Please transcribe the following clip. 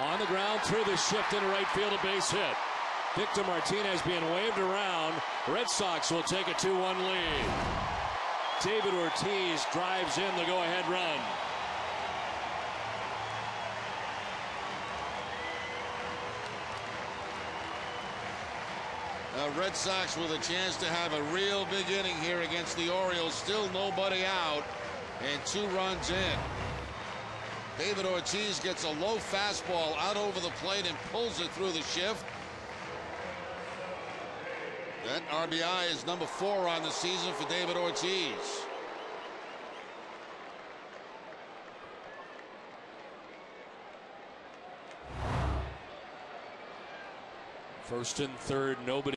On the ground through the shift into right field, a base hit. Victor Martinez being waved around. Red Sox will take a 2 1 lead. David Ortiz drives in the go ahead run. Uh, Red Sox with a chance to have a real big inning here against the Orioles. Still nobody out and two runs in. David Ortiz gets a low fastball out over the plate and pulls it through the shift. That RBI is number four on the season for David Ortiz. First and third, nobody.